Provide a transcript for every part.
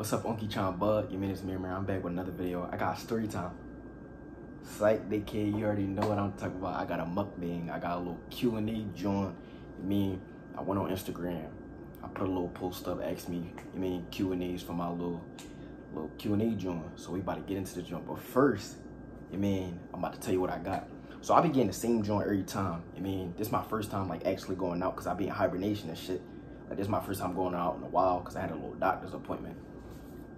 What's up, Unky Chan Bud? Your man is Mirror I'm back with another video. I got story time. Psych, they kid, you already know what I'm talking about. I got a mukbang. I got a little Q&A joint. You mean, I went on Instagram. I put a little post up, asked me, you mean, Q&As for my little little Q&A joint. So we about to get into the joint. But first, you mean, I'm about to tell you what I got. So I be getting the same joint every time. I mean, this is my first time like actually going out because I be in hibernation and shit. Like this is my first time going out in a while because I had a little doctor's appointment.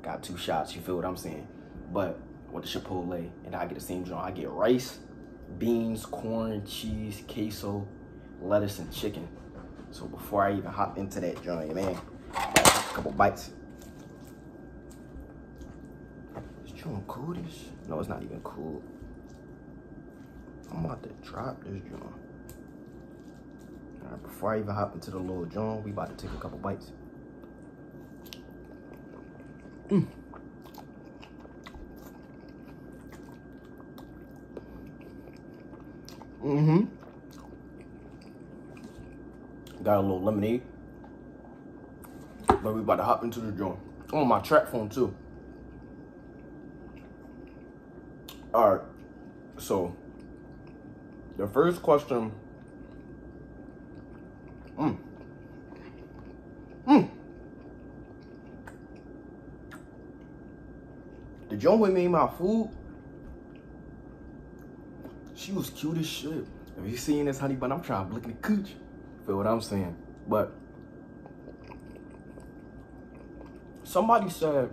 Got two shots, you feel what I'm saying? But with the Chipotle, and I get the same joint. I get rice, beans, corn, cheese, queso, lettuce, and chicken. So before I even hop into that joint, man, a couple bites. This joint cool this? No, it's not even cool. I'm about to drop this joint. All right, before I even hop into the little joint, we about to take a couple bites. Mm. Mm-hmm. Got a little lemonade. But we about to hop into the joint. On my TracFone too. Alright. So the first question. Joint with me my food she was cute as shit. If you seen this honey bun, I'm trying to at the cooch. Feel what I'm saying? But somebody said,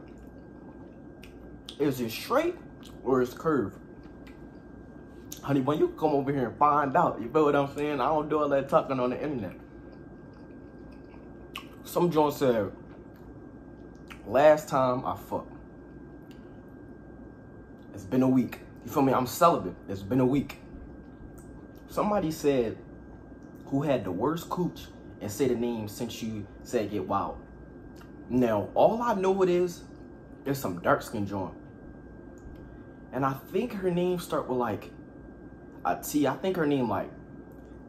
is it straight or is curved? Honey bun, you come over here and find out. You feel what I'm saying? I don't do all that talking on the internet. Some joint said, last time I fucked. Been a week. You feel me? I'm celibate. It's been a week. Somebody said who had the worst cooch and say the name since you said get wild. Now, all I know it is, there's some dark skin joint. And I think her name start with like a T. I think her name like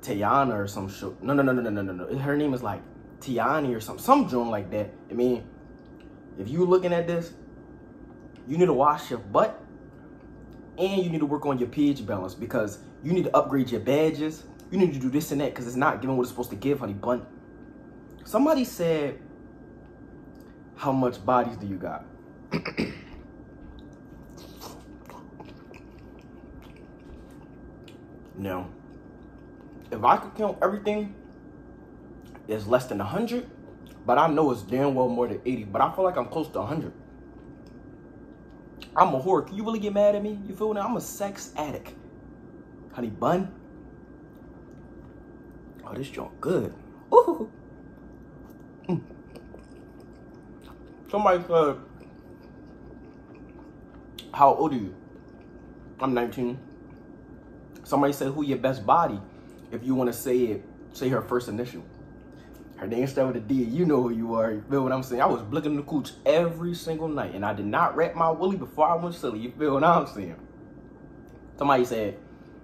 Tiana or some shit. No, no, no, no, no, no, no. Her name is like Tiani or some some joint like that. I mean, if you looking at this, you need to wash your butt and you need to work on your pH balance because you need to upgrade your badges. You need to do this and that because it's not giving what it's supposed to give, honey bun. Somebody said, how much bodies do you got? now, if I could count everything, it's less than 100, but I know it's damn well more than 80, but I feel like I'm close to 100. I'm a whore. Can you really get mad at me? You feel me? I'm a sex addict. Honey bun. Oh, this joint good. Ooh. Mm. Somebody said, how old are you? I'm 19. Somebody said, who your best body? If you want to say it, say her first initial. Her name started with a D. You know who you are. You feel what I'm saying? I was blicking the cooch every single night. And I did not wrap my willy before I went silly. You feel what I'm saying? Somebody said,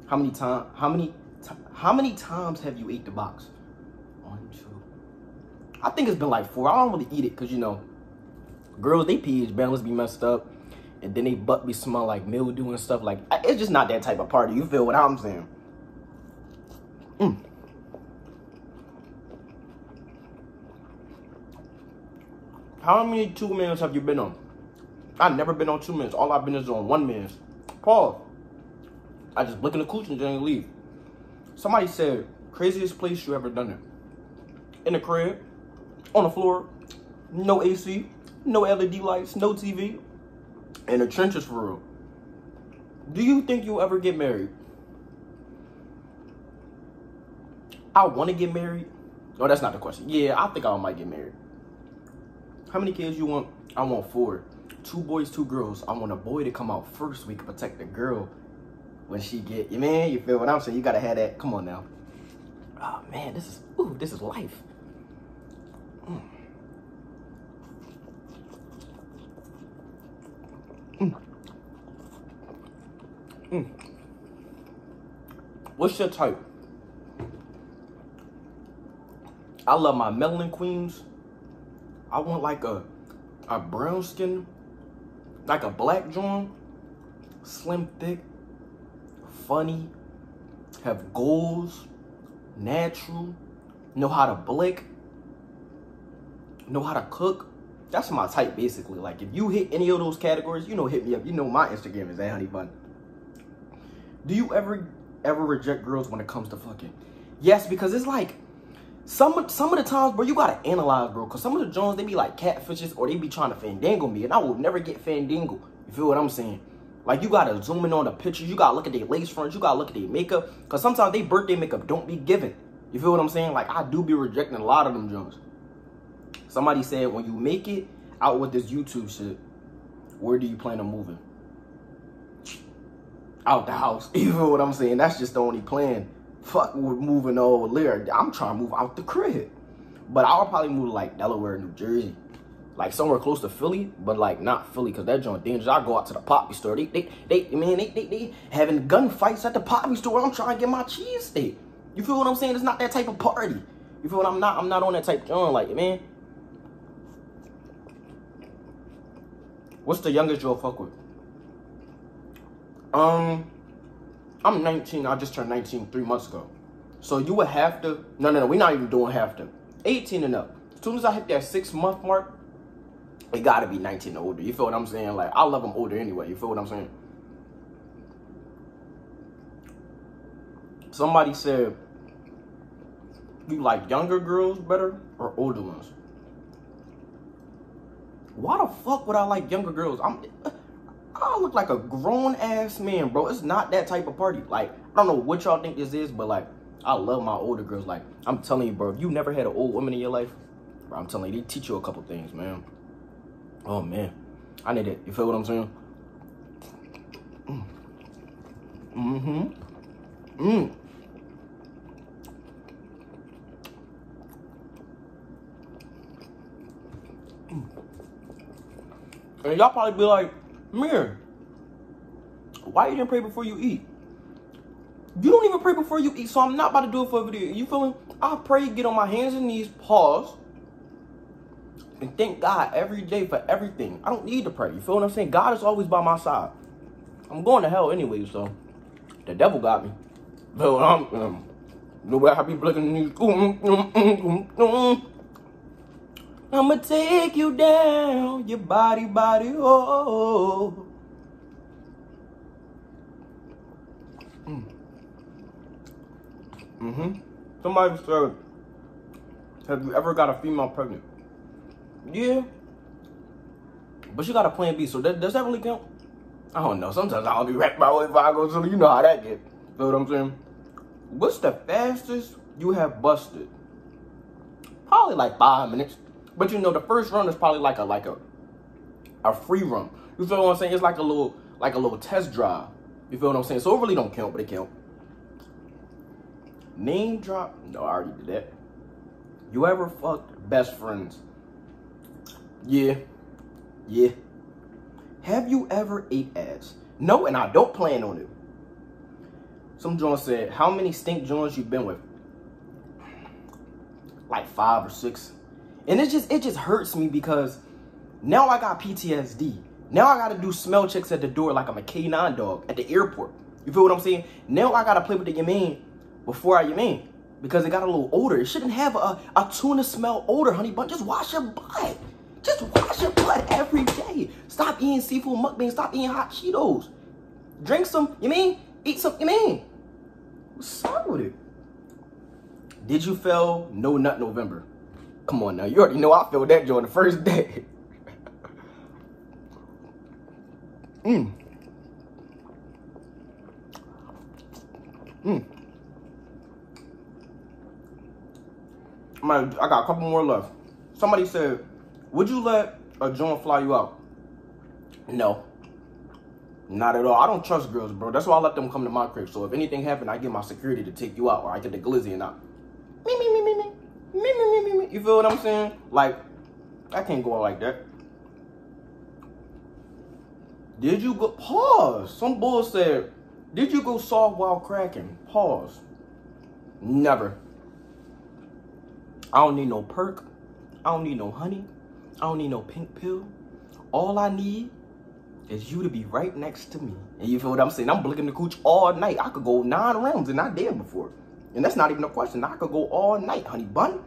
how many times, how many, how many times have you ate the box? One, two. I think it's been like four. I don't really eat it because, you know, girls, they pH balance be messed up. And then they butt be smell like mildew and stuff. Like, it's just not that type of party. You feel what I'm saying? How many two minutes have you been on? I've never been on two minutes. All I've been is on one minute. Pause. I just blick in the cooch and then leave. Somebody said, craziest place you ever done it. In the crib, on the floor, no AC, no LED lights, no TV, in the trenches for real. Do you think you'll ever get married? I want to get married. No, that's not the question. Yeah, I think I might get married. How many kids you want? I want four. Two boys, two girls. I want a boy to come out first so we can protect the girl when she get you man, you feel what I'm saying? You gotta have that. Come on now. Oh man, this is ooh, this is life. Mm. Mm. Mm. What's your type? I love my melanin queens I want like a a brown skin, like a black joint, slim, thick, funny, have goals, natural, know how to blick, know how to cook. That's my type, basically. Like, if you hit any of those categories, you know, hit me up. You know, my Instagram is at Honey Bun. Do you ever, ever reject girls when it comes to fucking? Yes, because it's like, some some of the times, bro, you gotta analyze, bro. Cause some of the Jones, they be like catfishes or they be trying to fandangle me. And I will never get fandangle. You feel what I'm saying? Like you gotta zoom in on the pictures. You gotta look at their lace fronts. You gotta look at their makeup. Cause sometimes they birthday makeup don't be given. You feel what I'm saying? Like I do be rejecting a lot of them Jones. Somebody said when you make it out with this YouTube shit, where do you plan on moving? Out the house. You feel what I'm saying? That's just the only plan fuck with moving over there. I'm trying to move out the crib. But I'll probably move to like Delaware, New Jersey. Like somewhere close to Philly, but like not Philly because that joint dangerous. I go out to the poppy store. They, they, they, man, they, they, they having gunfights at the poppy store. I'm trying to get my cheese steak. You feel what I'm saying? It's not that type of party. You feel what I'm not? I'm not on that type of joint. Like, man. What's the youngest you'll fuck with? Um, I'm 19. I just turned 19 three months ago. So you would have to. No, no, no. We're not even doing half to. 18 and up. As soon as I hit that six month mark, it gotta be 19 or older. You feel what I'm saying? Like I love them older anyway. You feel what I'm saying? Somebody said you like younger girls better or older ones. Why the fuck would I like younger girls? I'm I look like a grown ass man, bro. It's not that type of party. Like, I don't know what y'all think this is, but like, I love my older girls. Like, I'm telling you, bro, if you never had an old woman in your life, bro, I'm telling you, they teach you a couple things, man. Oh, man. I need it. You feel what I'm saying? Mm-hmm. Mm. mm. And y'all probably be like, Mir, why you didn't pray before you eat? You don't even pray before you eat, so I'm not about to do it for a video. You feeling? I pray, get on my hands and knees, pause, and thank God every day for everything. I don't need to pray. You feel what I'm saying? God is always by my side. I'm going to hell anyway, so the devil got me. So I'm um, way I be these. I'ma take you down, your body, body, oh. Mm. Mm-hmm. Somebody said, have you ever got a female pregnant? Yeah. But you got a plan B, so that, does that really count? I don't know. Sometimes I'll be wrecked by if I go to, you know how that get. You know what I'm saying? What's the fastest you have busted? Probably like five minutes. But you know, the first run is probably like a like a a free run. You feel what I'm saying? It's like a little like a little test drive. You feel what I'm saying? So it really don't count, but it count. Name drop? No, I already did that. You ever fucked best friends? Yeah. Yeah. Have you ever ate ass? No, and I don't plan on it. Some John said, how many stink joints you been with? Like five or six. And it just it just hurts me because now I got PTSD. Now I gotta do smell checks at the door like I'm a K9 dog at the airport. You feel what I'm saying? Now I gotta play with the Yamin before I Yamin because it got a little older. It shouldn't have a, a tuna smell odor, honey, but just wash your butt. Just wash your butt every day. Stop eating seafood mukbang. Stop eating hot Cheetos. Drink some, you mean? Eat some, you mean? What's up with it? Did you fail No Nut November? Come on now, you already know I feel that joy the first day. Mmm. Mmm. I got a couple more left. Somebody said, would you let a joint fly you out? No. Not at all. I don't trust girls, bro. That's why I let them come to my crib. So if anything happened, I get my security to take you out or I get the glizzy and out. Me, me, me, me, me me, me, me, me, me. You feel what I'm saying? Like, I can't go out like that. Did you go, pause. Some bull said, did you go soft while cracking? Pause. Never. I don't need no perk. I don't need no honey. I don't need no pink pill. All I need is you to be right next to me. And you feel what I'm saying? I'm blinking the cooch all night. I could go nine rounds and I did before. And that's not even a question. I could go all night, honey bun.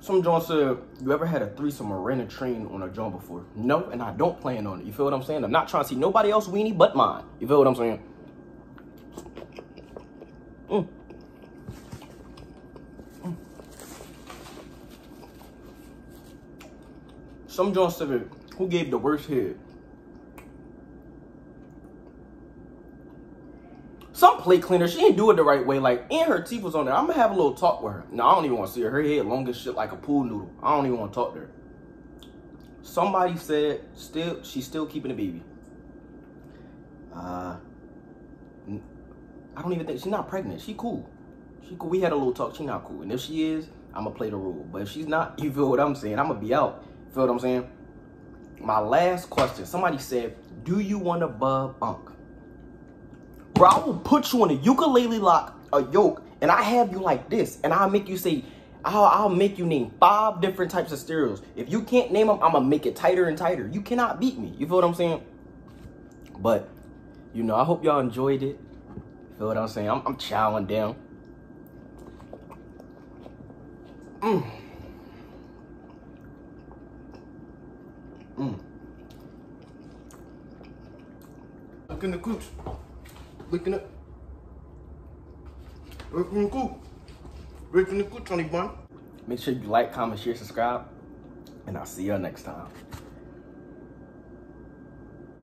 Some John said, you ever had a threesome or ran a train on a John before? No, and I don't plan on it. You feel what I'm saying? I'm not trying to see nobody else weenie but mine. You feel what I'm saying? Mm. Mm. Some John said, who gave the worst head? Some plate cleaner. She didn't do it the right way. Like, and her teeth was on there. I'm gonna have a little talk with her. No, I don't even want to see her. Her head long as shit like a pool noodle. I don't even want to talk to her. Somebody said still she's still keeping the baby. Uh, I don't even think she's not pregnant. She cool. She cool. We had a little talk. She not cool. And if she is, I'm gonna play the rule. But if she's not, you feel what I'm saying? I'm gonna be out. Feel what I'm saying? My last question. Somebody said, "Do you want to bub unk?" Bro, I will put you on a ukulele lock, a yoke, and I have you like this, and I'll make you say, I'll, I'll make you name five different types of stereos. If you can't name them, I'm gonna make it tighter and tighter. You cannot beat me. You feel what I'm saying? But, you know, I hope y'all enjoyed it. Feel what I'm saying? I'm, I'm chowing down. Mmm. Mmm. Look in the cooch looking up. Looking cool. Looking cool, Tony Bun. Make sure you like, comment, share, subscribe, and I'll see y'all next time.